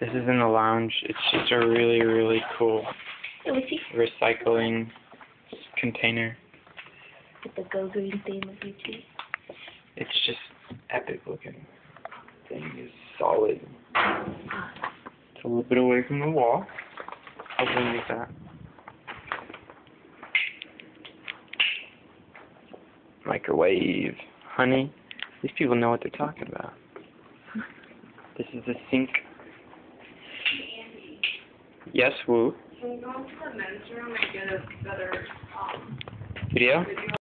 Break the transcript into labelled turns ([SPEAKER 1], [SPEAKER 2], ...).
[SPEAKER 1] This is in the lounge. It's just a really, really cool
[SPEAKER 2] Let me see.
[SPEAKER 1] recycling container.
[SPEAKER 2] With the Go Green theme of YouTube.
[SPEAKER 1] It's just epic looking. Thing is solid. Ah. It's a little bit away from the wall. Hopefully like that. Microwave. Honey, these people know what they're talking about. This is the sink. Yes, Woo.
[SPEAKER 3] Can we go into the men's room and get a better um,
[SPEAKER 1] Video?
[SPEAKER 3] video